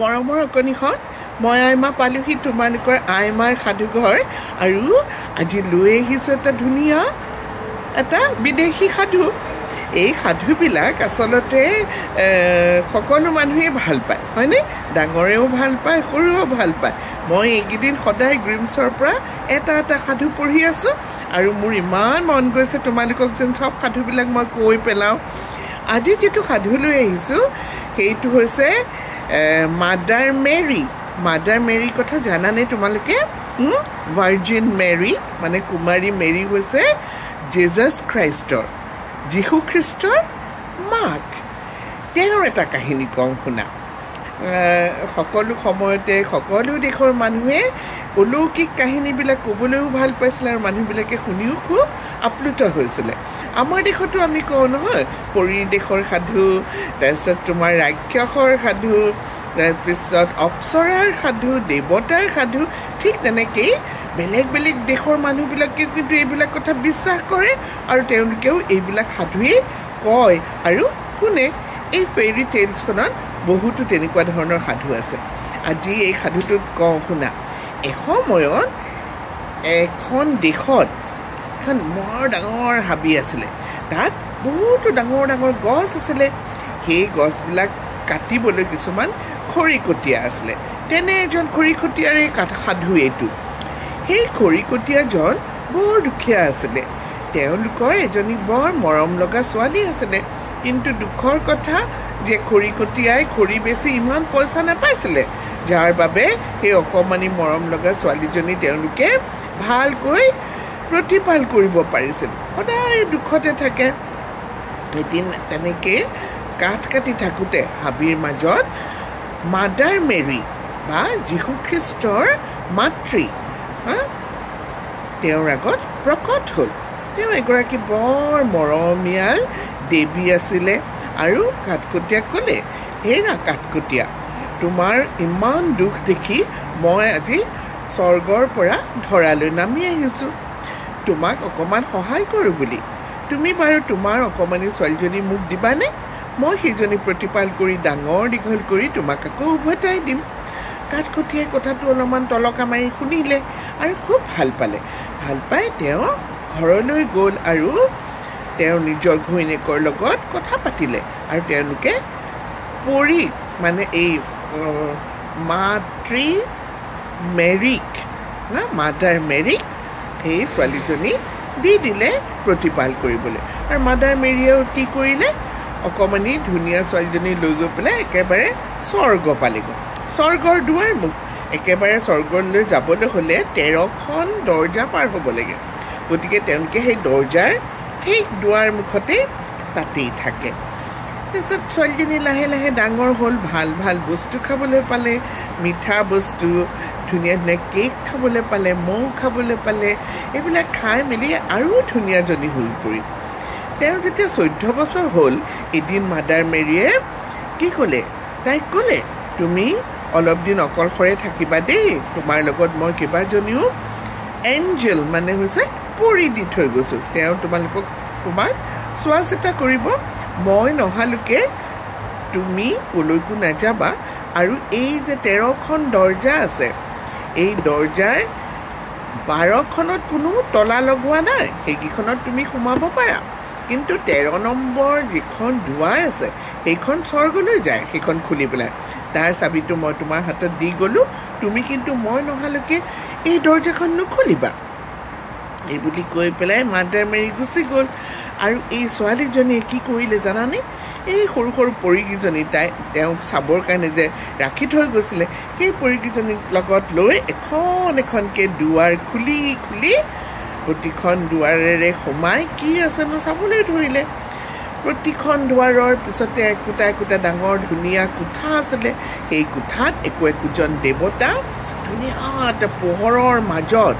মৰমৰ অকণিখন মই আইমা পালোহি তোমালোকৰ আইমাৰ সাধুঘৰ আৰু আজি লৈ আহিছোঁ এটা ধুনীয়া এটা বিদেশী সাধু। এই সাধুবিলাক আচলতে সকলো মানুহেই ভাল পায় হয়নে? ডাঙৰেও ভাল পায় সৰুৱেও ভাল পায়। মই এইকেইদিন সদায় গ্ৰীমছৰ পৰা এটা এটা সাধু পঢ়ি আছোঁ আৰু মোৰ ইমান মন গৈছে তোমালোকক যেন চব সাধুবিলাক মই কৈ পেলাওঁ। আজি যিটো সাধু লৈ আহিছোঁ সেইটো হৈছে মাদাৰ মেৰী মাদাৰ মেৰীৰ কথা জানানে তোমালোকে? ভাৰ্জিন মেৰী মানে কুমাৰী মেৰী হৈছে জেজাছ খ্ৰাইষ্টৰ যীশুখ্ৰীষ্টৰ মাক। তেওঁৰ এটা কাহিনী কওঁ শুনা। সকলো সময়তে সকলো দেশৰ মানুহে অলৌকিক কাহিনীবিলাক ক'বলৈও ভাল পাইছিলে আৰু মানুহবিলাকে শুনিও খুব আপ্লুত হৈছিলে। আমাৰ দেশতো আমি কওঁ নহয় পৰীৰ দেশৰ সাধু তাৰপিছত তোমাৰ ৰাক্ষসৰ সাধু তাৰপিছত অপ্সৰাৰ সাধু দেৱতাৰ সাধু ঠিক তেনেকেই বেলেগ বেলেগ দেশৰ মানুহবিলাকেও কিন্তু এইবিলাক কথা বিশ্বাস কৰে আৰু তেওঁলোকেও এইবিলাক সাধুৱেই কয় আৰু শুনে। এই ফেৰী টেইলছখনত বহুতো তেনেকুৱা ধৰণৰ সাধু আছে। আজি এই সাধুটোত কওঁ শুনা এসময়ত এখন দেশত এখন বৰ ডাঙৰ হাবি আছিলে। তাত বহুতো ডাঙৰ ডাঙৰ গছ আছিলে। সেই গছবিলাক কাটিবলৈ কিছুমান খৰিকটীয়া আছিলে। তেনে এজন খৰিকটীয়াৰে সাধু এইটো। সেই খৰিকটীয়াজন বৰ দুখীয়া আছিলে। তেওঁলোকৰ এজনী বৰ মৰম লগা ছোৱালী আছিলে। কিন্তু দুখৰ কথা যে খৰিকটীয়াই খৰি বেচি ইমান পইচা নাপাইছিলে। যাৰ বাবে সেই অকণমানি মৰম লগা ছোৱালীজনী তেওঁলোকে ভালকৈ প্ৰতিপাল কৰিব পাৰিছিল। সদায় দুখতে থাকে। এদিন তেনেকৈ কাঠ কাটি থাকোঁতে হাবিৰ মাজত মাদাৰ মেৰী বা যীশুখ্ৰীষ্টৰ মাতৃ তেওঁৰ আগত প্ৰকট হ'ল। তেওঁ এগৰাকী বৰ মৰমীয়াল দেৱী আছিলে আৰু কাঠকটীয়াক ক'লে হেৰা কাঠকটীয়া তোমাৰ ইমান দুখ দেখি মই আজি স্বৰ্গৰ পৰা ধৰালৈ নামি আহিছোঁ। তোমাক অকণমান সহায় কৰোঁ বুলি। তুমি বাৰু তোমাৰ অকণমানি ছোৱালীজনী মোক দিবানে? মই সেইজনী প্ৰতিপাল কৰি ডাঙৰ দীঘল কৰি তোমাক আকৌ উভতাই দিম। কাঠকটীয়াই কথাটো অলপমান তলকা মাৰি শুনিলে আৰু খুব ভাল পালে। ভাল পাই তেওঁ ঘৰলৈ গ'ল আৰু তেওঁ নিজৰ ঘৈণীয়েকৰ লগত কথা পাতিলে আৰু তেওঁলোকে পৰীক মানে এই মাতৃ মেৰিক মাদাৰ মেৰিক সেই ছোৱালীজনী দি দিলে প্ৰতিপাল কৰিবলৈ। আৰু মাদাৰ মেৰিয়েও কি কৰিলে? অকণমানি ধুনীয়া ছোৱালীজনী লৈ গৈ পেলাই একেবাৰে স্বৰ্গ পালেগৈ। স্বৰ্গৰ দুৱাৰ মুখ। একেবাৰে স্বৰ্গলৈ যাবলৈ হ'লে তেৰখন দৰ্জা পাৰ হ'ব লাগে। গতিকে তেওঁলোকে সেই দৰ্জাৰ ঠিক দুৱাৰ মুখতে তাতেই থাকে। তাৰপিছত ছোৱালীজনী লাহে লাহে ডাঙৰ হ'ল। ভাল ভাল বস্তু খাবলৈ পালে। মিঠা বস্তু ধুনীয়া ধুনীয়া কেক খাবলৈ পালে মৌ খাবলৈ পালে এইবিলাক খাই মেলি আৰু ধুনীয়াজনী হৈ পৰিল তেওঁ যেতিয়া চৈধ্য বছৰ হ'ল এদিন মাদাৰ মেৰীয়ে কি ক'লে? তাইক ক'লে তুমি অলপ দিন অকলশৰে থাকিবা দেই তোমাৰ লগত মই কেইবাজনীও এঞ্জেল মানে হৈছে পৰি দি থৈ গৈছোঁ। তেওঁ তোমালোকক তোমাক চোৱা চিতা কৰিব। মই নহালৈকে তুমি কলৈকো নাযাবা আৰু এই যে তেৰখন দৰ্জা আছে এই দৰ্জাৰ বাৰখনত কোনো তলা লগোৱা নাই। সেইকেইখনত তুমি সোমাব পাৰা। কিন্তু তেৰ নম্বৰ যিখন দুৱাৰ আছে সেইখন স্বৰ্গলৈ যায় সেইখন খুলি পেলাই তাৰ চাবিটো মই তোমাৰ হাতত দি গ'লোঁ। তুমি কিন্তু মই নহালৈকে এই দৰ্জাখন নুখুলিবা। এই বুলি কৈ পেলাই মাদাৰ মেৰি গুচি গ'ল। আৰু এই ছোৱালীজনীয়ে কি কৰিলে জানানে? এই সৰু সৰু পৰিকেইজনী তাই তেওঁক চাবৰ কাৰণে যে ৰাখি থৈ গৈছিলে সেই পৰিকেইজনীক লগত লৈ এখন এখনকৈ দুৱাৰ খুলি খুলি প্ৰতিখন দুৱাৰেৰে সোমাই কি আছেনো চাবলৈ ধৰিলে। প্ৰতিখন দুৱাৰৰ পিছতে একোটা একোটা ডাঙৰ ধুনীয়া কোঠা আছিলে। সেই কোঠাত একো একোজন দেৱতা ধুনীয়া এটা পোহৰৰ মাজত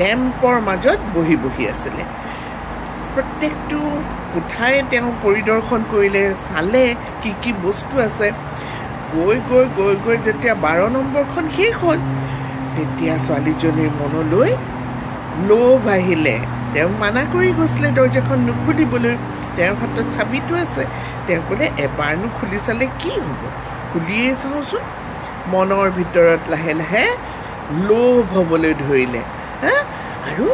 লেম্পৰ মাজত বহি বহি আছিলে। প্ৰত্যেকটো কোঠাই তেওঁ পৰিদৰ্শন কৰিলে চালে কি কি বস্তু আছে। গৈ গৈ গৈ গৈ যেতিয়া বাৰ নম্বৰখন শেষ হ'ল তেতিয়া ছোৱালীজনীৰ মনলৈ লোভ আহিলে। তেওঁ মানা কৰি গৈছিলে দৰ্জাখন নুখুলিবলৈ। তেওঁৰ হাতত চাবিটো আছে। তেওঁ ক'লে এবাৰনো খুলি চালে কি হ'ব? খুলিয়ে চাওঁচোন। মনৰ ভিতৰত লাহে লাহে লোভ হ'বলৈ ধৰিলে। আৰু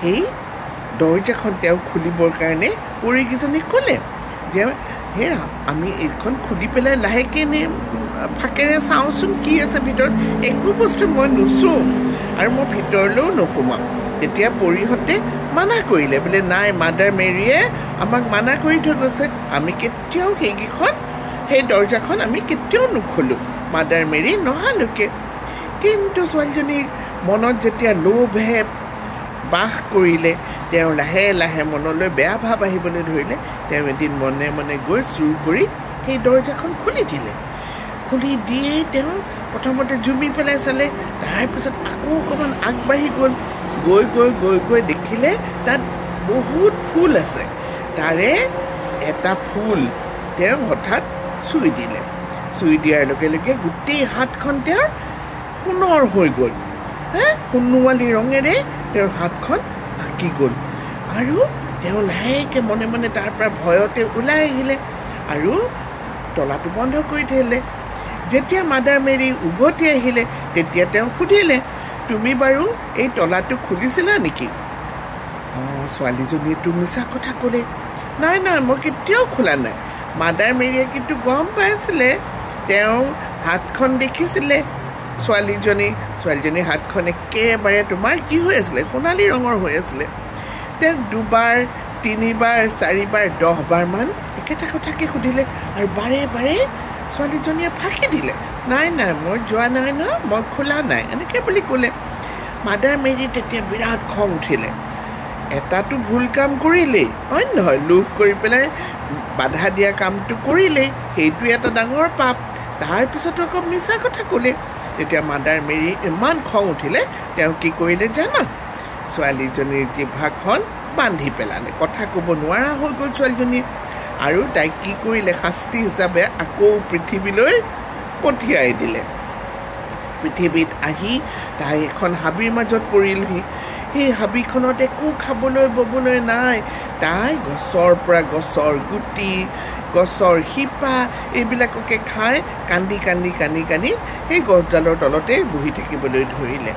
সেই দৰ্জাখন তেওঁ খুলিবৰ কাৰণে পৰিকেইজনীক ক'লে যে হেৰা আমি এইখন খুলি পেলাই লাহেকৈ ফাকেৰে চাওঁচোন কি আছে ভিতৰত। একো বস্তু মই নুচোঁ আৰু মই ভিতৰলৈও নোসোমাওঁ তেতিয়া পৰিহঁতে মানা কৰিলে বোলে নাই মাদাৰ মেৰীয়ে আমাক মানা কৰি থৈ গৈছে। আমি কেতিয়াও সেইকেইখন সেই দৰ্জাখন আমি কেতিয়াও নুখোলোঁ। Mother Marie নহালৈকে। কিন্তু ছোৱালীজনীৰ মনত যেতিয়া লোভে বাস কৰিলে তেওঁ লাহে লাহে মনলৈ বেয়া ভাৱ আহিবলৈ ধৰিলে। তেওঁ এদিন মনে মনে গৈ চুৰ কৰি সেই দৰ্জাখন খুলি দিলে। খুলি দিয়েই তেওঁ প্ৰথমতে জুমি পেলাই চালে। তাৰপিছত আকৌ অকণমান আগবাঢ়ি গ'ল। গৈ গৈ গৈ গৈ দেখিলে তাত বহুত ফুল আছে। তাৰে এটা ফুল তেওঁ হঠাৎ চুই দিলে। চুই দিয়াৰ লগে লগে গোটেই হাতখন তেওঁৰ সোণৰ হৈ গ'ল। সোণোৱালী ৰঙেৰে তেওঁৰ হাতখন আঁকি গ'ল। আৰু তেওঁ লাহেকৈ মনে মনে তাৰ পৰা ভয়তে ওলাই আহিলে আৰু তলাটো বন্ধ কৰি থ'লে। যেতিয়া মাদাৰ মেৰী উভতি আহিলে তেতিয়া তেওঁ সুধিলে তুমি বাৰু এই তলাটো খুলিছিলা নেকি? অঁ ছোৱালীজনীয়েতো মিছা কথা ক'লে। নাই নাই মই কেতিয়াও খোলা নাই। মাদাৰ মেৰীয়ে কিন্তু গম পাইছিলে। তেওঁ হাতখন দেখিছিলে। ছোৱালীজনীৰ ছোৱালীজনীৰ হাতখন একেবাৰে তোমাৰ কি হৈ আছিলে? সোণালী ৰঙৰ হৈ আছিলে। তেওঁক দুবাৰ তিনিবাৰ চাৰিবাৰ দহবাৰমান একেটা কথাকে সুধিলে আৰু বাৰে বাৰে ছোৱালীজনীয়ে ফাঁকি দিলে। নাই নাই মই যোৱা নাই ন মই খোলা নাই এনেকৈ বুলি ক'লে। মাদাৰ মেৰী তেতিয়া বিৰাট খং উঠিলে। এটাটো ভুল কাম কৰিলেই হয় নহয়? লোভ কৰি পেলাই বাধা দিয়া কামটো কৰিলেই সেইটো এটা ডাঙৰ পাপ। তাৰপিছতো আকৌ মিছা কথা ক'লে। তেতিয়া মাদাৰ মেৰী ইমান খং উঠিলে তেওঁ কি কৰিলে জানা? ছোৱালীজনীৰ জিভাখন বান্ধি পেলালে। কথা ক'ব নোৱাৰা হৈ গ'ল ছোৱালীজনীয়ে আৰু তাইক কি কৰিলে শাস্তি হিচাপে আকৌ পৃথিৱীলৈ পঠিয়াই দিলে। পৃথিৱীত আহি তাই এখন হাবিৰ মাজত পৰিলহি। সেই হাবিখনত একো খাবলৈ ববলৈ নাই। তাই গছৰ পৰা গছৰ গুটি গছৰ শিপা এইবিলাককে খাই কান্দি কান্দি কান্দি কান্দি সেই গছডালৰ তলতে বহি থাকিবলৈ ধৰিলে।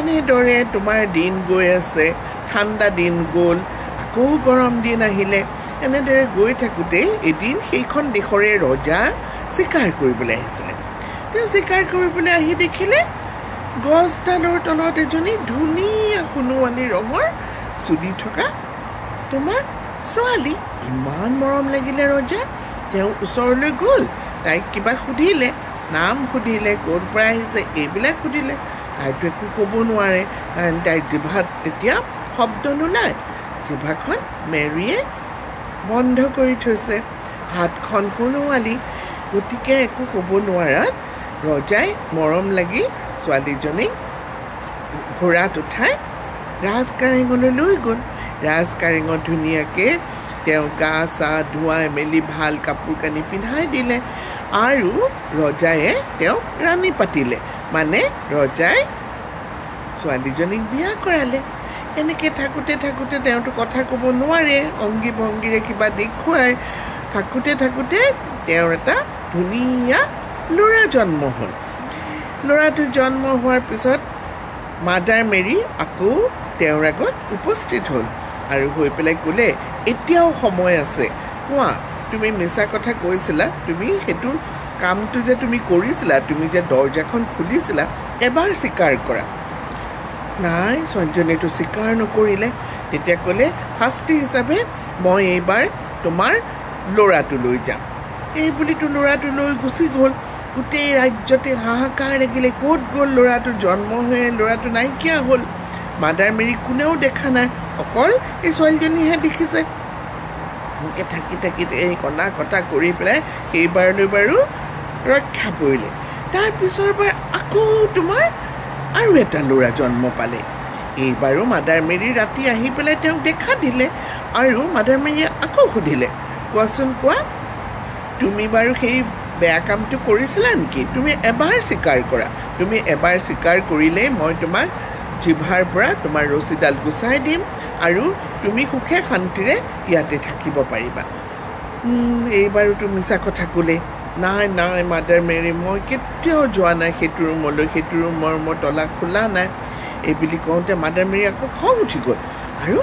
এনেদৰে তোমাৰ দিন গৈ আছে ঠাণ্ডা দিন গ'ল আকৌ গৰম দিন আহিলে। এনেদৰে গৈ থাকোঁতেই এদিন সেইখন দেশৰে ৰজা চিকাৰ কৰিবলৈ আহিছিলে। তেওঁ চিকাৰ কৰিবলৈ আহি দেখিলে গছডালৰ তলত এজনী ধুনীয়া সোণোৱালী ৰঙৰ চুলি থকা তোমাৰ ছোৱালী। ইমান মৰম লাগিলে ৰজা। তেওঁ ওচৰলৈ গ'ল। তাইক কিবা সুধিলে। নাম সুধিলে ক'ৰ পৰা আহিছে এইবিলাক সুধিলে। তাইতো একো ক'ব নোৱাৰে কাৰণ তাইৰ জিভাত তেতিয়া শব্দ নোলায়। জিভাখন মেৰিয়ে বন্ধ কৰি থৈছে। হাতখন সোণোৱালী গতিকে একো ক'ব নোৱাৰাত ৰজাই মৰম লাগি ছোৱালীজনীক ঘোঁৰাত উঠাই ৰাজকাৰেঙলৈ লৈ গ'ল। ৰাজকাৰেঙত ধুনীয়াকৈ তেওঁ গা চা ধুৱাই মেলি ভাল কাপোৰ কানি পিন্ধাই দিলে আৰু ৰজায়ে তেওঁক ৰাণী পাতিলে। মানে ৰজাই ছোৱালীজনীক বিয়া কৰালে। এনেকৈ থাকোঁতে থাকোঁতে তেওঁতো কথা ক'ব নোৱাৰে অংগী ভংগীৰে কিবা দেখুৱাই। থাকোঁতে থাকোঁতে তেওঁৰ এটা ধুনীয়া ল'ৰা জন্ম হ'ল। ল'ৰাটো জন্ম হোৱাৰ পিছত মাদাৰ মেৰী আকৌ তেওঁৰ আগত উপস্থিত হ'ল আৰু হৈ পেলাই ক'লে এতিয়াও সময় আছে। কোৱা তুমি মিছা কথা কৈছিলা তুমি সেইটো কামটো যে তুমি কৰিছিলা তুমি যে দৰ্জাখন খুলিছিলা এবাৰ স্বীকাৰ কৰা। নাই ছোৱালীজনীয়েতো স্বীকাৰ নকৰিলে। তেতিয়া ক'লে শাস্তি হিচাপে মই এইবাৰ তোমাৰ ল'ৰাটো লৈ যাম। এই বুলিতো ল'ৰাটো লৈ গুচি গ'ল। গোটেই ৰাজ্যতে হাহাকাৰ লাগিলে। ক'ত গ'ল ল'ৰাটো জন্ম হৈ ল'ৰাটো নাইকিয়া হ'ল। মাদাৰ মেৰী কোনেও দেখা নাই। অকল এই ছোৱালীজনীহে দেখিছে। এনেকৈ থাকি থাকি এই কণা কটা কৰি পেলাই সেইবাৰলৈ বাৰু ৰক্ষা পৰিলে। তাৰপিছৰ বাৰ আকৌ তোমাৰ আৰু এটা ল'ৰা জন্ম পালে। এইবাৰো মাদাৰ মেৰী ৰাতি আহি পেলাই তেওঁক দেখা দিলে আৰু মাদাৰ মেৰীয়ে আকৌ সুধিলে কোৱাচোন কোৱা তুমি বাৰু সেই বেয়া কামটো কৰিছিলা নেকি? তুমি এবাৰ স্বীকাৰ কৰা। তুমি এবাৰ স্বীকাৰ কৰিলেই মই তোমাক জিভাৰ পৰা তোমাৰ ৰছীডাল গুচাই দিম আৰু তুমি সুখে শান্তিৰে ইয়াতে থাকিব পাৰিবা। এইবাৰোতো মিছা কথা ক'লে। নাই নাই মাদাৰ মেৰী মই কেতিয়াও যোৱা নাই সেইটো ৰুমলৈ সেইটো ৰুমৰ মই তলা খোলা নাই। এই বুলি কওঁতে মাদাৰ মেৰী আকৌ খং উঠি গ'ল আৰু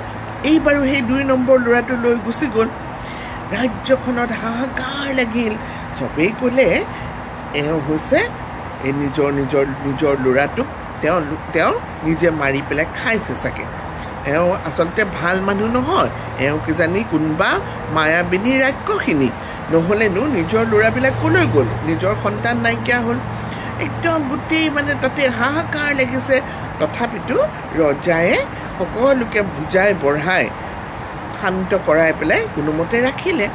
এইবাৰো সেই দুই নম্বৰ ল'ৰাটো লৈ গুচি গ'ল। ৰাজ্যখনত হাহাকাৰ লাগিল। চবেই ক'লে এওঁ হৈছে এই নিজৰ নিজৰ নিজৰ ল'ৰাটোক তেওঁ তেওঁ নিজে মাৰি পেলাই খাইছে চাগে। এওঁ আচলতে ভাল মানুহ নহয় এওঁ কিজানি কোনোবা মায়াবিনী ৰাক্ষসিনী। নহ'লেনো নিজৰ ল'ৰাবিলাক ক'লৈ গ'ল? নিজৰ সন্তান নাইকিয়া হ'ল। একদম গোটেই মানে তাতে হাহাকাৰ লাগিছে। তথাপিতো ৰজায়ে সকলোকে বুজাই বঢ়াই শান্ত কৰাই পেলাই কোনোমতে ৰাখিলে।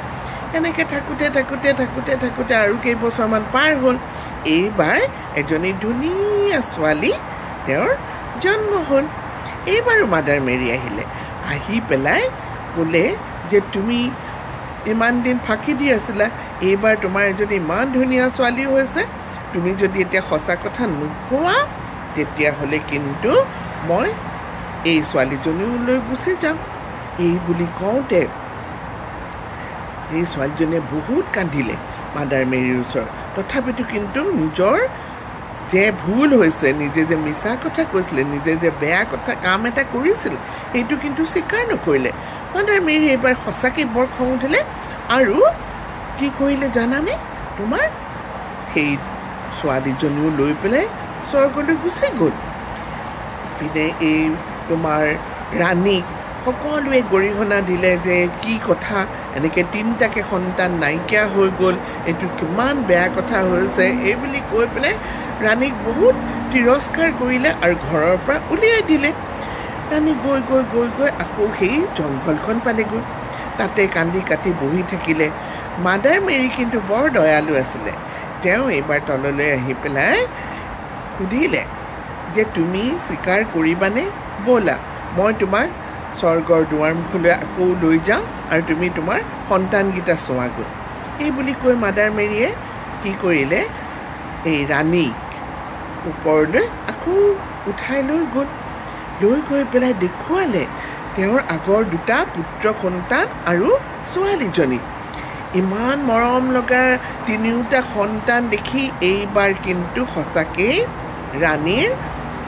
এনেকৈ থাকোঁতে থাকোঁতে থাকোঁতে থাকোঁতে আৰু কেইবছৰমান পাৰ হ'ল। এইবাৰ এজনী ধুনীয়া ছোৱালী তেওঁৰ জন্ম হ'ল। এইবাৰো মাদাৰ মেৰী আহিলে। আহি পেলাই ক'লে যে তুমি ইমান দিন ফাঁকি দি আছিলা। এইবাৰ তোমাৰ এজনী ইমান ধুনীয়া ছোৱালী হৈছে। তুমি যদি এতিয়া সঁচা কথা নোকোৱা তেতিয়াহ'লে কিন্তু মই এই ছোৱালীজনীও লৈ গুচি যাম। এই বুলি কওঁতে এই ছোৱালীজনীয়ে বহুত কান্দিলে মাদাৰ মেৰীৰ ওচৰত। তথাপিতো কিন্তু নিজৰ যে ভুল হৈছে নিজে যে মিছা কথা কৈছিলে নিজে যে বেয়া কথা কাম এটা কৰিছিল সেইটো কিন্তু স্বীকাৰ নকৰিলে। মাদাৰ মেৰী এইবাৰ সঁচাকৈ বৰ খং উঠিলে। আৰু কি কৰিলে জানানে? তোমাৰ সেই ছোৱালীজনীও লৈ পেলাই স্বৰ্গলৈ গুচি গ'ল। পিনে এই তোমাৰ ৰাণীক সকলোৱে গৰিহণা দিলে যে কি কথা এনেকৈ তিনিটাকৈ সন্তান নাইকিয়া হৈ গ'ল এইটো কিমান বেয়া কথা হৈছে এই বুলি কৈ পেলাই ৰাণীক বহুত তিৰস্কাৰ কৰিলে আৰু ঘৰৰ পৰা উলিয়াই দিলে। ৰাণী গৈ গৈ গৈ গৈ আকৌ সেই জংঘলখন পালেগৈ। তাতে কান্দি কাটি বহি থাকিলে। মাদাৰ মেৰী কিন্তু বৰ দয়ালু আছিলে। তেওঁ এইবাৰ তললৈ আহি পেলাই সুধিলে যে তুমি স্বীকাৰ কৰিবানে? ব'লা মই তোমাক স্বৰ্গৰ দুৱাৰমুখলৈ আকৌ লৈ যাওঁ আৰু তুমি তোমাৰ সন্তানকেইটা চোৱাগৈ। এই বুলি কৈ মাদাৰ মেৰীয়ে কি কৰিলে? এই ৰাণীক ওপৰলৈ আকৌ উঠাই লৈ গ'ল। লৈ গৈ পেলাই দেখুৱালে তেওঁৰ আগৰ দুটা পুত্ৰ সন্তান আৰু ছোৱালীজনী। ইমান মৰম লগা তিনিওটা সন্তান দেখি এইবাৰ কিন্তু সঁচাকেই ৰাণীৰ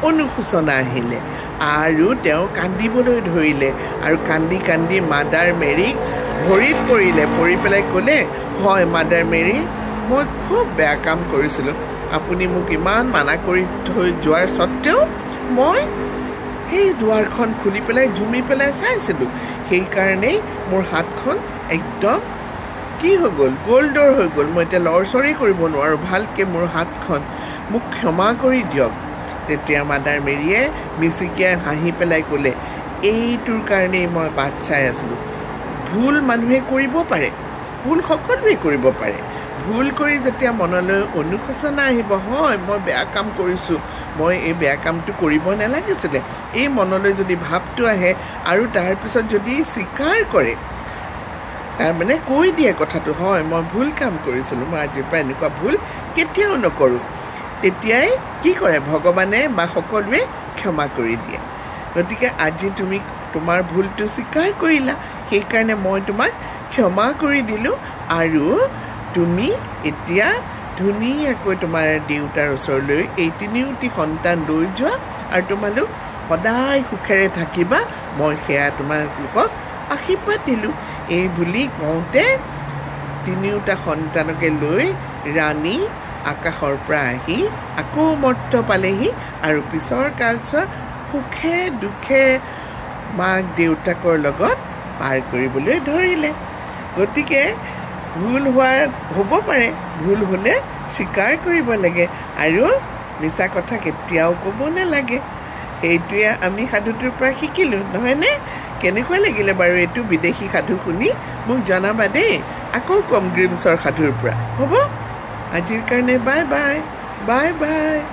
অনুশোচনা আহিলে। আৰু তেওঁ কান্দিবলৈ ধৰিলে আৰু কান্দি কান্দি মাদাৰ মেৰীক ভৰিত পৰিলে। পৰি পেলাই ক'লে হয় মাদাৰ মেৰী মই খুব বেয়া কাম কৰিছিলোঁ। আপুনি মোক ইমান মানা কৰি থৈ যোৱাৰ স্বত্তেও মই সেই দুৱাৰখন খুলি পেলাই জুমি পেলাই চাইছিলোঁ। সেইকাৰণেই মোৰ হাতখন একদম কি হৈ গ'ল? গ'ল্ডৰ হৈ গ'ল। মই এতিয়া লৰচৰেই কৰিব নোৱাৰোঁ। ভালকৈ মোৰ হাতখন মোক ক্ষমা কৰি দিয়ক। তেতিয়া মাদাৰ মেৰীয়ে মিচিকিয়াই হাঁহি পেলাই ক'লে এইটোৰ কাৰণেই মই বাট চাই আছিলোঁ। ভুল মানুহে কৰিব পাৰে ভুল সকলোৱে কৰিব পাৰে। ভুল কৰি যেতিয়া মনলৈ অনুশোচনা আহিব হয় মই বেয়া কাম কৰিছোঁ মই এই বেয়া কামটো কৰিব নালাগিছিলে। এই মনলৈ যদি ভাৱটো আহে আৰু তাৰপিছত যদি স্বীকাৰ কৰে তাৰমানে কৈ দিয়ে কথাটো হয় মই ভুল কাম কৰিছিলোঁ মই আজিৰ পৰা এনেকুৱা ভুল কেতিয়াও নকৰোঁ। তেতিয়াই কি কৰে? ভগৱানে বা সকলোৱে ক্ষমা কৰি দিয়ে। গতিকে আজি তুমি তোমাৰ ভুলটো স্বীকাৰ কৰিলা। সেইকাৰণে মই তোমাক ক্ষমা কৰি দিলোঁ আৰু তুমি এতিয়া ধুনীয়াকৈ তোমাৰ দেউতাৰ ওচৰলৈ এই তিনিওটি সন্তান লৈ যোৱা আৰু তোমালোক সদায় সুখেৰে থাকিবা। মই সেয়া তোমালোকক আশীৰ্বাদ দিলোঁ। এই বুলি কওঁতে তিনিওটা সন্তানকে লৈ ৰাণী আকাশৰ পৰা আহি আকৌ মৰ্ত পালেহি আৰু পিছৰ কালছোৱা সুখে দুখে মাক দেউতাকৰ লগত পাৰ কৰিবলৈ ধৰিলে। গতিকে ভুল হোৱাৰ হ'ব পাৰে ভুল হ'লে স্বীকাৰ কৰিব লাগে আৰু মিছা কথা কেতিয়াও ক'ব নালাগে। সেইটোৱে আমি সাধুটোৰ পৰা শিকিলোঁ নহয়নে কেনেকুৱা লাগিলে বাৰু এইটো বিদেশী সাধু শুনি মোক জনাবা দেই। আকৌ কম গ্ৰীমছৰ সাধুৰ পৰা হ'ব? अजीर करने बाय बाय बाय बाय